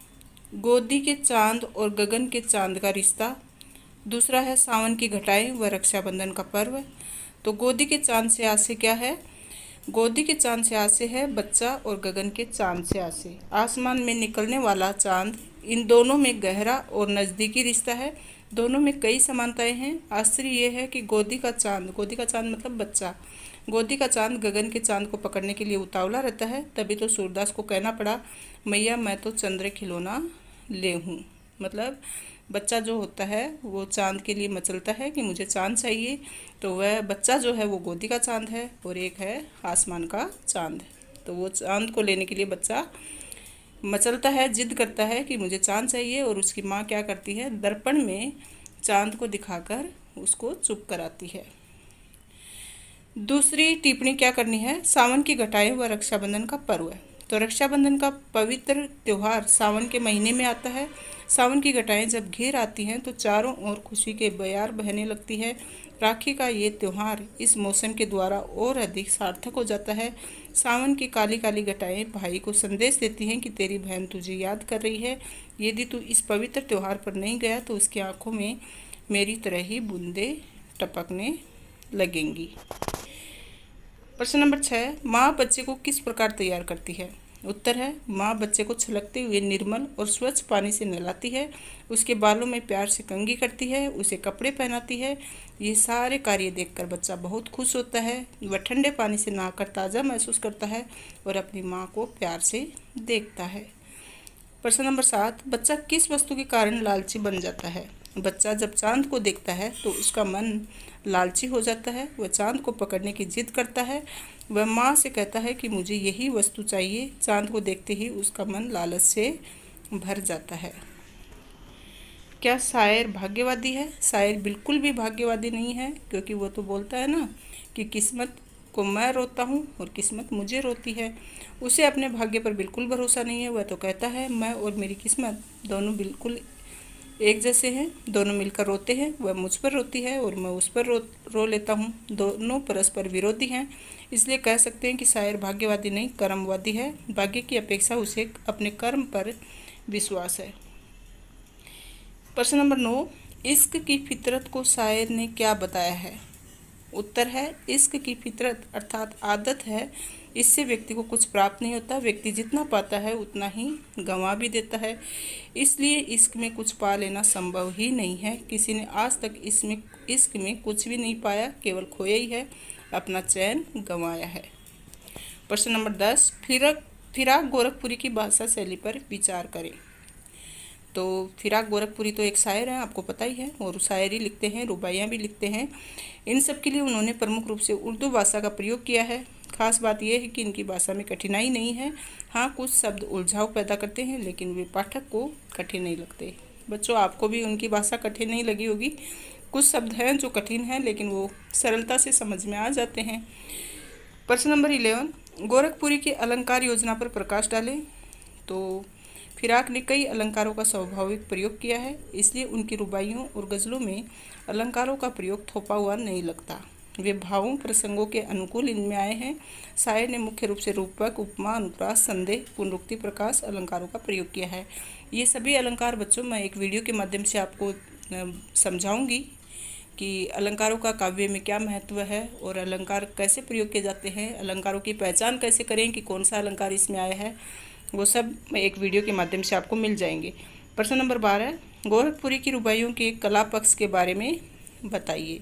गोदी के चाँद और गगन के चाँद का रिश्ता। दूसरा है सावन की घटाएँ व रक्षाबंधन का पर्व। तो गोदी के चाँद से आसे क्या है? गोदी के चाँद से आसे है बच्चा और गगन के चाँद से आसे आसमान में निकलने वाला चाँद इन दोनों में गहरा और नज़दीकी रिश्ता है। दोनों में कई समानताएँ हैं। आश्चर्य ये है कि गोदी का चाँद, गोदी का चाँद मतलब बच्चा। गोदी का चाँद गगन के चाँद को पकड़ने के लिए उतावला रहता है। तभी तो सूरदास को कहना पड़ा, मैया, मैं तो चंद्र खिलौना ले हूँ। मतलब बच्चा जो होता है, वो चाँद के लिए मचलता है कि मुझे चाँद चाहिए तो वह बच्चा जो है वो गोदी का चाँद है और एक है आसमान का चाँद तो वो चाँद को लेने के लिए बच्चा मचलता है, जिद करता है कि मुझे चाँद चाहिए और उसकी माँ क्या करती है, दर्पण में चाँद को दिखाकर उसको चुप कराती है। दूसरी टिप्पणी क्या करनी है? सावन की घटाएँ व रक्षाबंधन का पर्व है। तो रक्षाबंधन का पवित्र त्यौहार सावन के महीने में आता है। सावन की घटाएँ जब घेर आती हैं तो चारों ओर खुशी के बयार बहने लगती है। राखी का ये त्यौहार इस मौसम के द्वारा और अधिक सार्थक हो जाता है। सावन की काली काली घटाएँ भाई को संदेश देती हैं कि तेरी बहन तुझे याद कर रही है। यदि तू इस पवित्र त्यौहार पर नहीं गया तो उसकी आँखों में मेरी तरह ही बूंदे टपकने लगेंगी। प्रश्न नंबर छः माँ बच्चे को किस प्रकार तैयार करती है? उत्तर है, माँ बच्चे को छलकते हुए निर्मल और स्वच्छ पानी से नहलाती है, उसके बालों में प्यार से कंगी करती है, उसे कपड़े पहनाती है। ये सारे कार्य देखकर बच्चा बहुत खुश होता है, वह ठंडे पानी से नहाकर ताज़ा महसूस करता है और अपनी माँ को प्यार से देखता है। प्रश्न नंबर सात, बच्चा किस वस्तु के कारण लालची बन जाता है? बच्चा जब चाँद को देखता है तो उसका मन लालची हो जाता है, वह चाँद को पकड़ने की जिद करता है। वह माँ से कहता है कि मुझे यही वस्तु चाहिए। चाँद को देखते ही उसका मन लालच से भर जाता है। क्या शायर भाग्यवादी है? शायर बिल्कुल भी भाग्यवादी नहीं है, क्योंकि वो तो बोलता है ना कि किस्मत को मैं रोता हूँ और किस्मत मुझे रोती है। उसे अपने भाग्य पर बिल्कुल भरोसा नहीं है। वह तो कहता है, मैं और मेरी किस्मत दोनों बिल्कुल एक जैसे हैं, दोनों मिलकर रोते हैं, वह मुझ पर रोती है और मैं उस पर रो रो लेता हूँ। दोनों परस्पर विरोधी हैं, इसलिए कह सकते हैं कि शायर भाग्यवादी नहीं, कर्मवादी है। भाग्य की अपेक्षा उसे अपने कर्म पर विश्वास है। प्रश्न नंबर नौ, इश्क की फितरत को शायर ने क्या बताया है? उत्तर है, इश्क की फितरत अर्थात आदत है इससे व्यक्ति को कुछ प्राप्त नहीं होता। व्यक्ति जितना पाता है, उतना ही गंवा भी देता है। इसलिए इश्क में कुछ पा लेना संभव ही नहीं है। किसी ने आज तक इसमें, इश्क में कुछ भी नहीं पाया, केवल खोया ही है, अपना चैन गंवाया है। प्रश्न नंबर दस, फिरक, फिराक गोरखपुरी की भाषा शैली पर विचार करें। तो फिराक गोरखपुरी तो एक शायर है, आपको पता ही है, और शायरी लिखते हैं, रुबाइयाँ भी लिखते हैं। इन सब के लिए उन्होंने प्रमुख रूप से उर्दू भाषा का प्रयोग किया है। खास बात यह है कि इनकी भाषा में कठिनाई नहीं है। हाँ कुछ शब्द उलझाव पैदा करते हैं, लेकिन वे पाठक को कठिन नहीं लगते। बच्चों, आपको भी उनकी भाषा कठिन नहीं लगी होगी। कुछ शब्द हैं जो कठिन हैं, लेकिन वो सरलता से समझ में आ जाते हैं। प्रश्न नंबर इलेवन, गोरखपुरी की अलंकार योजना पर प्रकाश डालें। तो फिराक ने कई अलंकारों का स्वाभाविक प्रयोग किया है, इसलिए उनकी रुबाइयों और गज़लों में अलंकारों का प्रयोग थोपा हुआ नहीं लगता। वे भावों प्रसंगों के अनुकूल इनमें आए हैं। शायर ने मुख्य रूप से रूपक, उपमा, अनुप्रास, संदेह, पुनरुक्ति, प्रकाश, अलंकारों का प्रयोग किया है। ये सभी अलंकार बच्चों, मैं एक वीडियो के माध्यम से आपको समझाऊँगी कि अलंकारों का काव्य में क्या महत्व है और अलंकार कैसे प्रयोग किए जाते हैं, अलंकारों की पहचान कैसे करें कि कौन सा अलंकार इसमें आया है। वो सब एक वीडियो के माध्यम से आपको मिल जाएँगे। प्रश्न नंबर बारह गोरखपुरी की रुबाइयों के कला पक्ष के बारे में बताइए।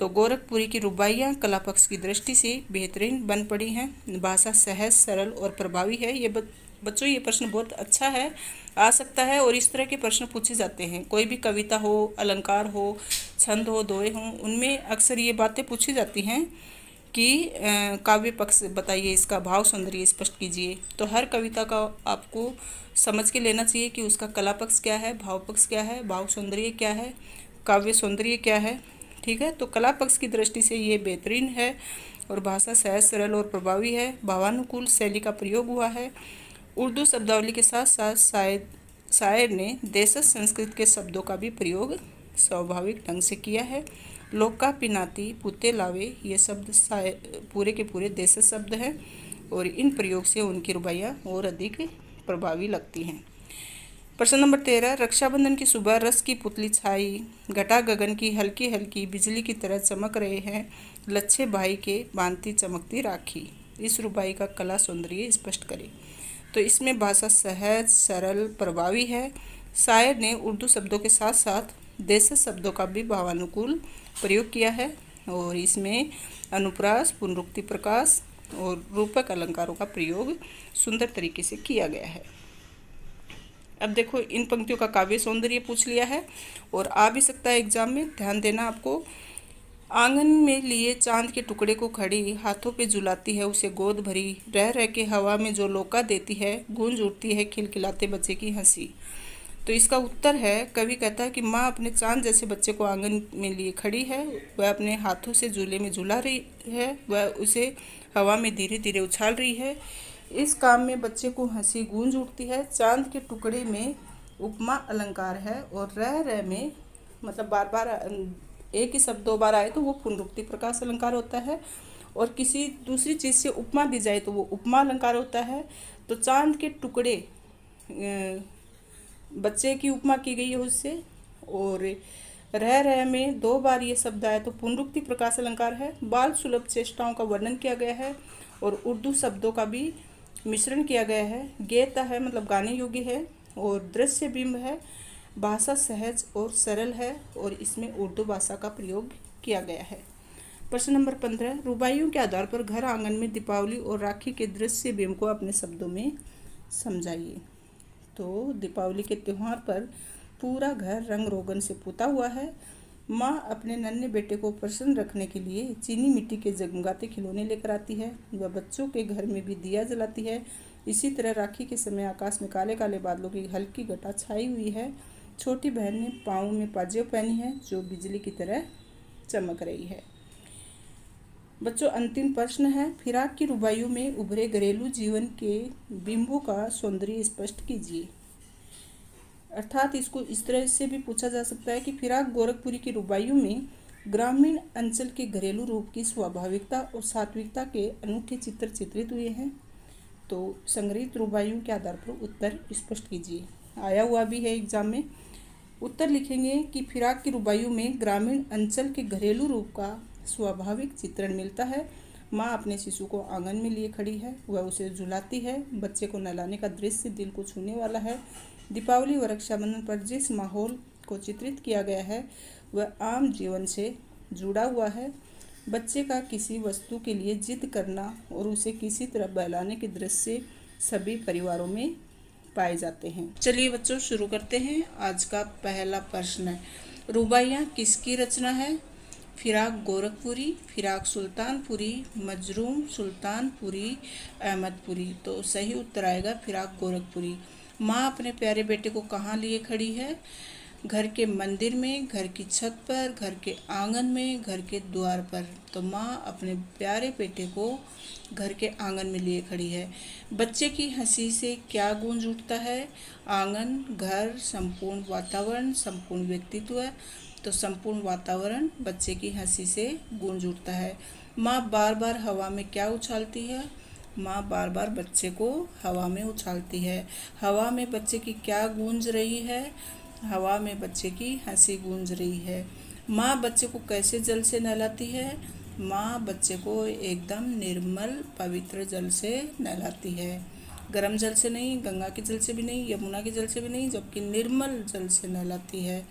तो गोरखपुरी की रुबाइयाँ कला पक्ष की दृष्टि से बेहतरीन बन पड़ी हैं। भाषा सहज, सरल और प्रभावी है। ये बच्चों, ये प्रश्न बहुत अच्छा है। आ सकता है और इस तरह के प्रश्न पूछे जाते हैं। कोई भी कविता हो, अलंकार हो, छंद हो दोए हों, उनमें अक्सर ये बातें पूछी जाती हैं कि काव्य पक्ष, बताइए इसका भाव सौंदर्य स्पष्ट कीजिए। तो हर कविता का आपको समझ के लेना चाहिए कि उसका कला पक्ष क्या है, भाव पक्ष क्या है, भाव सौंदर्य क्या है, काव्य सौंदर्य क्या है। ठीक है? तो कला पक्ष की दृष्टि से ये बेहतरीन है और भाषा सहज, सरल और प्रभावी है। भावानुकूल शैली का प्रयोग हुआ है। उर्दू शब्दावली के साथ साथ शायद, शायर ने देश संस्कृत के शब्दों का भी प्रयोग स्वाभाविक ढंग से किया है। लोका पिनाती, पुते लावे, ये शब्द पूरे के पूरे देश शब्द हैं और इन प्रयोग से उनकी रुबाइयाँ और अधिक प्रभावी लगती हैं। प्रश्न नंबर तेरह, रक्षाबंधन की सुबह रस की पुतली छाई घटा गगन की हल्की हल्की बिजली की तरह चमक रहे हैं, लच्छे भाई के बांधती चमकती राखी। इस रुबाई का कला सौंदर्य स्पष्ट करें। तो इसमें भाषा सहज, सरल, प्रभावी है। शायर ने उर्दू शब्दों के साथ साथ देश शब्दों का भी भावानुकूल प्रयोग किया है और इसमें अनुप्रास, पुनरुक्ति प्रकाश और रूपक अलंकारों का प्रयोग सुंदर तरीके से किया गया है। अब देखो, इन पंक्तियों का काव्य सौंदर्य पूछ लिया है और आ भी सकता है एग्ज़ाम में। ध्यान देना आपको, आँगन में लिए चाँद के टुकड़े को खड़ी, हाथों पे झुलाती है उसे गोद भरी, रह रह के हवा में जो लोका देती है, गूंज उठती है खिलखिलाते बच्चे की हँसी। तो इसका उत्तर है, कवि कहता है कि माँ अपने चाँद जैसे बच्चे को आँगन में लिए खड़ी है, वह अपने हाथों से झूले में झूला रही है, वह उसे हवा में धीरे धीरे उछाल रही है। इस काम में बच्चे को हँसी गूंज उठती है। चाँद के टुकड़े में उपमा अलंकार है और रह रह में मतलब बार बार, एक ही शब्द दो बार आए तो वो पुनरुक्ति प्रकाश अलंकार होता है। और किसी दूसरी चीज़ से उपमा दी जाए तो वो उपमा अलंकार होता है। तो चाँद के टुकड़े बच्चे की उपमा की गई है उससे। और रह रह में दो बार ये शब्द आया तो पुनरुक्ति प्रकाश अलंकार है। बाल सुलभ चेष्टाओं का वर्णन किया गया है और उर्दू शब्दों का भी मिश्रण किया गया है। गेता है मतलब गाने योग्य है और दृश्य बिंब है, भाषा सहज और सरल है और इसमें उर्दू भाषा का प्रयोग किया गया है। प्रश्न नंबर पंद्रह, रुबाइयों के आधार पर घर आँगन में दीपावली और राखी के दृश्य बिंब को अपने शब्दों में समझाइए। तो दीपावली के त्यौहार पर पूरा घर रंग रोगन से पुता हुआ है माँ अपने नन्हे बेटे को प्रसन्न रखने के लिए चीनी मिट्टी के जगमगाते खिलौने लेकर आती है वह बच्चों के घर में भी दिया जलाती है। इसी तरह राखी के समय आकाश में काले काले बादलों की हल्की घटा छाई हुई है। छोटी बहन ने पाँव में पाजेब पहनी है, जो बिजली की तरह चमक रही है। बच्चों, अंतिम प्रश्न है, फिराक की रुबाइयों में उभरे घरेलू जीवन के बिंबों का सौंदर्य स्पष्ट कीजिए। अर्थात इसको इस तरह से भी पूछा जा सकता है कि फिराक गोरखपुरी की रुबाइयों में ग्रामीण अंचल के घरेलू रूप की स्वाभाविकता और सात्विकता के अनूठे चित्र चित्रित हुए हैं। तो संग्रहित रुबाइयों के आधार पर उत्तर स्पष्ट कीजिए। आया हुआ भी है एग्ज़ाम में। उत्तर लिखेंगे कि फिराक की रुबाइयों में ग्रामीण अंचल के घरेलू रूप का स्वाभाविक चित्रण मिलता है। माँ अपने शिशु को आँगन में लिए खड़ी है। वह उसे झुलाती है। बच्चे को नहलाने का दृश्य दिल को छूने वाला है। दीपावली व रक्षाबंधन पर जिस माहौल को चित्रित किया गया है, वह आम जीवन से जुड़ा हुआ है। बच्चे का किसी वस्तु के लिए जिद करना और उसे किसी तरह बहलाने के दृश्य सभी परिवारों में पाए जाते हैं। चलिए बच्चों, शुरू करते हैं। आज का पहला प्रश्न है रुबाइयाँ किसकी रचना है? फिराक गोरखपुरी, फिराक सुल्तानपुरी, मजरूम सुल्तानपुरी, अहमदपुरी। तो सही उत्तर आएगा फिराक गोरखपुरी। माँ अपने प्यारे बेटे को कहाँ लिए खड़ी है? घर के मंदिर में, घर की छत पर, घर के आँगन में, घर के द्वार पर। तो माँ अपने प्यारे बेटे को घर के आँगन में लिए खड़ी है। बच्चे की हँसी से क्या गूंज उठता है? आँगन, घर, संपूर्ण वातावरण, संपूर्ण व्यक्तित्व तो संपूर्ण वातावरण बच्चे की हँसी से गूंज उठता है। माँ बार बार हवा में क्या उछालती है? माँ बार बार बच्चे को हवा में उछालती है। हवा में बच्चे की क्या गूंज रही है? हवा में बच्चे की हँसी गूंज रही है। माँ बच्चे को कैसे जल से नहलाती है? माँ बच्चे को एकदम निर्मल, पवित्र जल से नहलाती है। गर्म जल से नहीं, गंगा के जल से भी नहीं, यमुना के जल से भी नहीं, जबकि निर्मल जल से नहलाती है।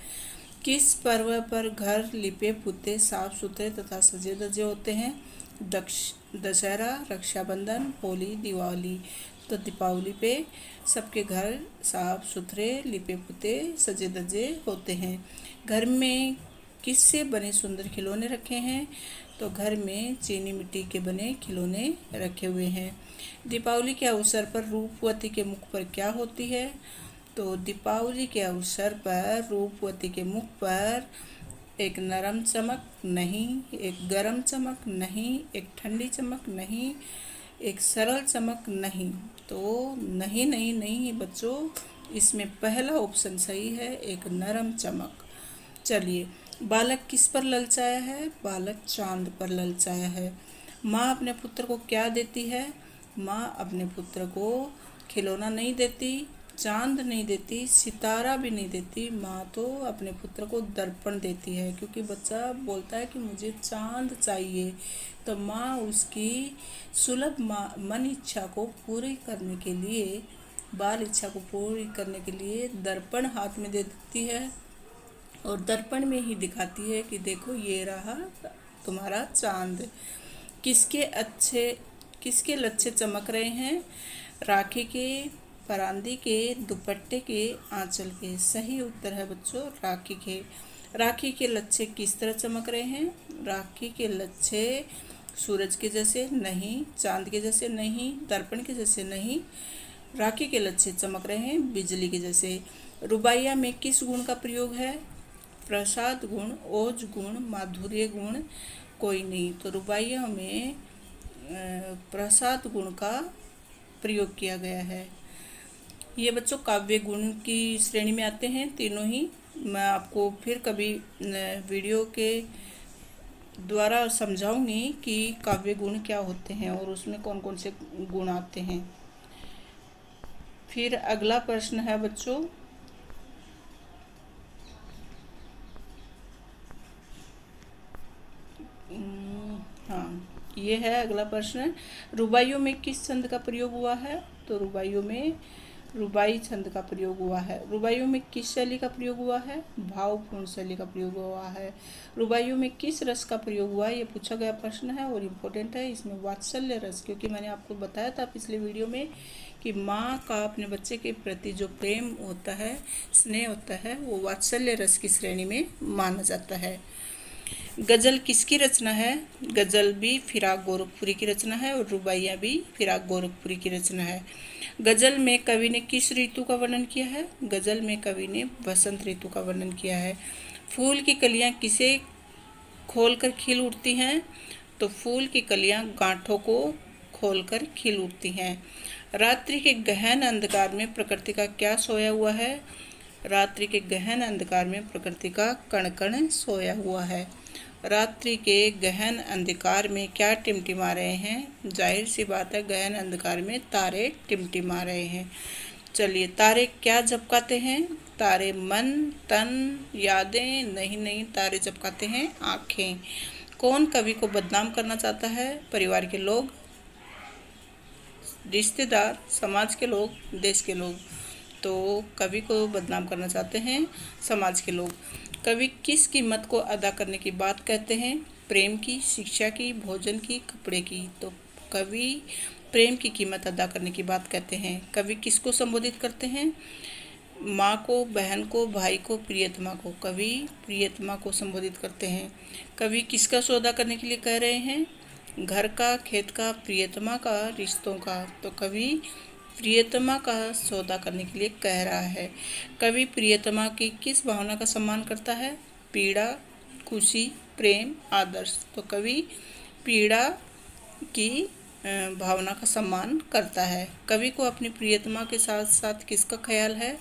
किस पर्व पर घर लिपे, पुते साफ़ सुथरे तथा सजे दजे होते हैं? दक्ष दशहरा, रक्षाबंधन, होली, दिवाली तो दीपावली पे सबके घर साफ़ सुथरे, लिपे पुते, सजे दजे होते हैं। घर में किससे बने सुंदर खिलौने रखे हैं? तो घर में चीनी मिट्टी के बने खिलौने रखे हुए हैं। दीपावली के अवसर पर रूपवती के मुख पर क्या होती है? तो दीपावली के अवसर पर, रूपवती के मुख पर एक नरम चमक नहीं, एक गरम चमक नहीं, एक ठंडी चमक नहीं, एक सरल चमक नहीं। तो नहीं नहीं नहीं, बच्चों, इसमें पहला ऑप्शन सही है, एक नरम चमक। चलिए, बालक किस पर ललचाया है? बालक चाँद पर ललचाया है। माँ अपने पुत्र को क्या देती है? माँ अपने पुत्र को खिलौना नहीं देती चाँद नहीं देती, सितारा भी नहीं देती, माँ तो अपने पुत्र को दर्पण देती है, क्योंकि बच्चा बोलता है कि मुझे चाँद चाहिए। तो माँ उसकी सुलभ मन इच्छा को पूरी करने के लिए, बाल इच्छा को पूरी करने के लिए दर्पण हाथ में दे देती है और दर्पण में ही दिखाती है कि देखो ये रहा तुम्हारा चाँद। किसके अच्छे, किसके लच्छे चमक रहे हैं? राखी के परांदी के दुपट्टे के आंचल के सही उत्तर है बच्चों, राखी के। राखी के लच्छे किस तरह चमक रहे हैं? राखी के लच्छे सूरज के जैसे नहीं, चाँद के जैसे नहीं, दर्पण के जैसे नहीं, राखी के लच्छे चमक रहे हैं बिजली के जैसे। रुबाइया में किस गुण का प्रयोग है? प्रसाद गुण, ओज गुण, माधुर्य गुण, कोई नहीं। तो रुबाइया में प्रसाद गुण का प्रयोग किया गया है। ये बच्चों काव्य गुण की श्रेणी में आते हैं, तीनों ही। मैं आपको फिर कभी वीडियो के द्वारा समझाऊँगी कि काव्य गुण क्या होते हैं और उसमें कौन कौन से गुण आते हैं। फिर अगला प्रश्न है बच्चों। हाँ ये है अगला प्रश्न। रुबाइयों में किस छंद का प्रयोग हुआ है? तो रुबाइयों में रुबाई छंद का प्रयोग हुआ है। रुबाइयों में किस शैली का प्रयोग हुआ है? भावपूर्ण शैली का प्रयोग हुआ है। रुबाइयों में किस रस का प्रयोग हुआ है? ये पूछा गया प्रश्न है और इम्पोर्टेंट है। इसमें वात्सल्य रस, क्योंकि मैंने आपको बताया था पिछले वीडियो में कि माँ का अपने बच्चे के प्रति जो प्रेम होता है, स्नेह होता है, वो वात्सल्य रस की श्रेणी में माना जाता है। गज़ल किसकी रचना है? गज़ल भी फिराक गोरखपुरी की रचना है और रुबाइयाँ भी फिराक गोरखपुरी की रचना है। गज़ल में कवि ने किस ऋतु का वर्णन किया है? गज़ल में कवि ने बसंत ऋतु का वर्णन किया है। फूल की कलियाँ किसे खोलकर खिल उठती हैं? तो फूल की कलियाँ गांठों को खोलकर खिल उठती हैं। रात्रि के गहन अंधकार में प्रकृति का क्या सोया हुआ है? रात्रि के गहन अंधकार में प्रकृति का कण कण सोया हुआ है। रात्रि के गहन अंधकार में क्या टिमटिमा रहे हैं? ज़ाहिर सी बात है, गहन अंधकार में तारे टिमटिमा रहे हैं। चलिए, तारे क्या झपकाते हैं? तारे मन, तन, यादें नहीं नहीं तारे झपकाते हैं, आँखें। कौन कवि को बदनाम करना चाहता है? परिवार के लोग, रिश्तेदार, समाज के लोग, देश के लोग। तो कवि को बदनाम करना चाहते हैं समाज के लोग। कवि किस कीमत को अदा करने की बात कहते हैं? प्रेम की, शिक्षा की, भोजन की, कपड़े की। तो कवि प्रेम की कीमत अदा करने की बात कहते हैं। कवि किसको संबोधित करते हैं? माँ को, बहन को, भाई को, प्रियतमा को। कवि प्रियतमा को संबोधित करते हैं। कवि किसका सौदा करने के लिए कह रहे हैं? घर का, खेत का, प्रियतमा का, रिश्तों का। तो कवि प्रियतमा का सौदा करने के लिए कह रहा है। कवि प्रियतमा की किस भावना का सम्मान करता है? पीड़ा, खुशी, प्रेम, आदर्श। तो कवि पीड़ा की भावना का सम्मान करता है। कवि को अपनी प्रियतमा के साथ साथ किसका ख्याल है?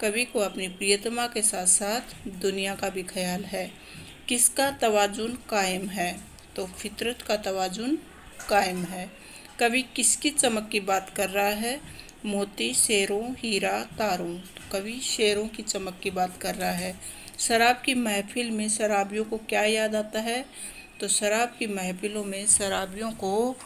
कवि को अपनी प्रियतमा के साथ साथ दुनिया का भी ख्याल है। किसका तवाजुन कायम है? तो फितरत का तवाजुन कायम है। कवि किसकी चमक की बात कर रहा है? मोती, शेरों, हीरा, तारों। कवि शेरों की चमक की बात कर रहा है। शराब की महफिल में शराबियों को क्या याद आता है? तो शराब की महफिलों में शराबियों को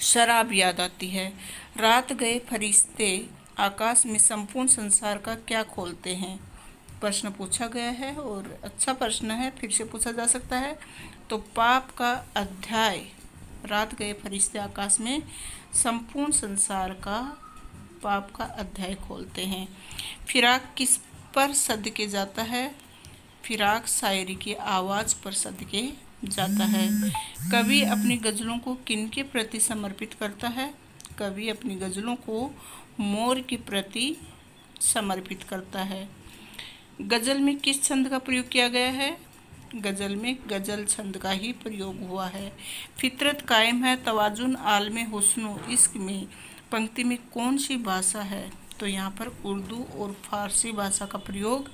शराब याद आती है। रात गए फरिश्ते, आकाश में संपूर्ण संसार का क्या खोलते हैं? प्रश्न पूछा गया है और अच्छा प्रश्न है, फिर से पूछा जा सकता है। तो पाप का अध्याय। रात गए फरिश्ते आकाश में, संपूर्ण संसार का पाप का अध्याय खोलते हैं। फिराक किस पर सद के जाता है? फिराक शायरी की आवाज़ पर सद के जाता है। कवि अपनी गज़लों को किन के प्रति समर्पित करता है? कवि अपनी गज़लों को मोर के प्रति समर्पित करता है। गज़ल में किस छंद का प्रयोग किया गया है? गज़ल में गज़ल छंद का ही प्रयोग हुआ है। फितरत कायम है, तवाजुन आलम हुस्न, इश्क में। पंक्ति में कौन सी भाषा है? तो यहाँ पर उर्दू और फारसी भाषा का प्रयोग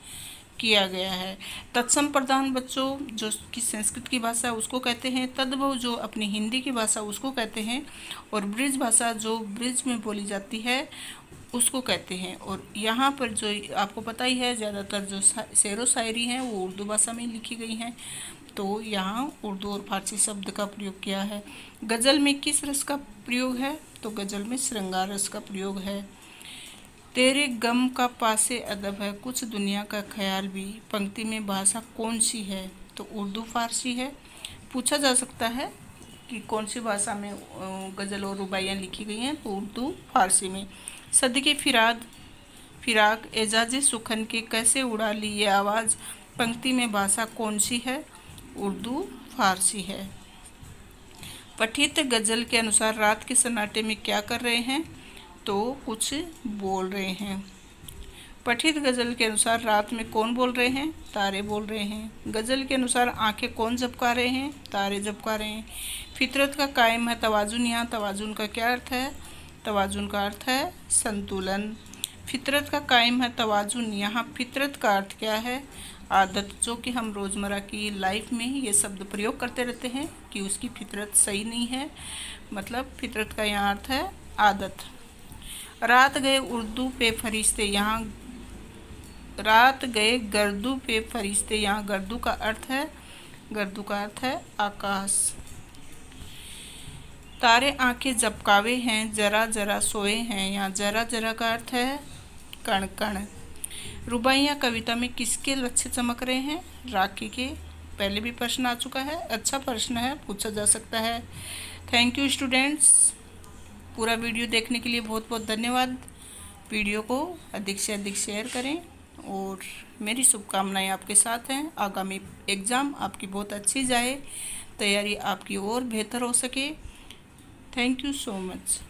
किया गया है। तत्सम प्रधान बच्चों, जो कि संस्कृत की भाषा उसको कहते हैं, तद्भव जो अपनी हिंदी की भाषा उसको कहते हैं, और ब्रिज भाषा जो ब्रिज में बोली जाती है उसको कहते हैं। और यहाँ पर जो आपको पता ही है, ज़्यादातर जो शेर शायरी हैं, वो उर्दू भाषा में लिखी गई हैं। तो यहाँ उर्दू और फारसी शब्द का प्रयोग किया है। गज़ल में किस रस का प्रयोग है? तो गज़ल में श्रृंगार रस का प्रयोग है। तेरे गम का पासे अदब है, कुछ दुनिया का ख्याल भी, पंक्ति में भाषा कौन सी है? तो उर्दू फारसी है। पूछा जा सकता है कि कौन सी भाषा में गज़ल और रुबाइयाँ लिखी गई हैं तो उर्दू फारसी में। सद के फिराद, फिराक, एजाज सुखन के कैसे उड़ा ली ये आवाज़? पंक्ति में भाषा कौन सी है? उर्दू, फारसी है। पठित गज़ल के अनुसार रात के सन्नाटे में क्या कर रहे हैं? तो कुछ बोल रहे हैं। पठित गज़ल के अनुसार रात में कौन बोल रहे हैं? तारे बोल रहे हैं। गज़ल के अनुसार आँखें कौन झपका रहे हैं? तारे झपका रहे हैं। फितरत का कायम है तोज़ुन यहाँ, तवाजुन का क्या अर्थ है? तवाजुन का अर्थ है संतुलन। फितरत का कायम है तोज़ुन यहाँ फितरत का अर्थ क्या है? आदत जो कि हम रोज़मर्रा की लाइफ में ये शब्द प्रयोग करते रहते हैं कि उसकी फितरत सही नहीं है। मतलब फितरत का यहाँ अर्थ है आदत। रात गए उर्दू पे फरिश्ते यहाँ रात गए गर्दू पे फरिश्ते यहाँ गर्दू का अर्थ है, गर्दू का अर्थ है आकाश। तारे आँखें जपकावे हैं, जरा जरा सोए हैं यहाँ जरा जरा का अर्थ है कण कण। रुबाइयाँ कविता में किसके लक्ष्य चमक रहे हैं? राखी के पहले भी प्रश्न आ चुका है। अच्छा प्रश्न है, पूछा जा सकता है। थैंक यू स्टूडेंट्स पूरा वीडियो देखने के लिए बहुत बहुत धन्यवाद। वीडियो को अधिक से अधिक शेयर करें और मेरी शुभकामनाएँ आपके साथ हैं। आगामी एग्ज़ाम आपकी बहुत अच्छी जाए, तैयारी आपकी और बेहतर हो सके। Thank you so much